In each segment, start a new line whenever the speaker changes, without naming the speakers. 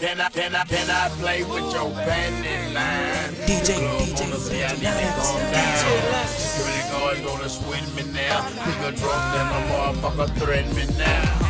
can I, can I, can I play with your bandit line?
DJ,
Club
DJ,
wanna say I need to
Lex,
calm
DJ
down.
Lex.
Security guards gonna swing me now. Nigga drunk and a motherfucker threaten me now.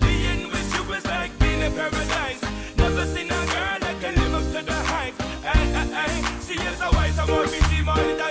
Being with you like being in paradise. Never seen a girl
that
live up to the hype. She is a wise, a more
busy, more